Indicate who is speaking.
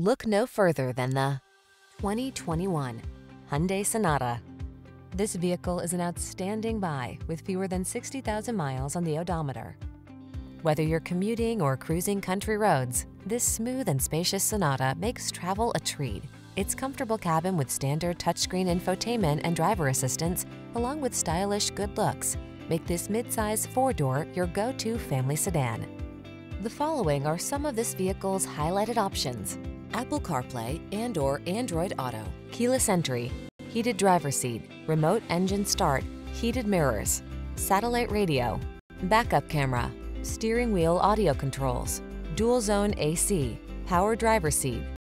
Speaker 1: Look no further than the 2021 Hyundai Sonata. This vehicle is an outstanding buy with fewer than 60,000 miles on the odometer. Whether you're commuting or cruising country roads, this smooth and spacious Sonata makes travel a treat. Its comfortable cabin with standard touchscreen infotainment and driver assistance, along with stylish good looks, make this midsize four-door your go-to family sedan. The following are some of this vehicle's highlighted options. Apple CarPlay and or Android Auto, keyless entry, heated driver seat, remote engine start, heated mirrors, satellite radio, backup camera, steering wheel audio controls, dual zone AC, power driver seat,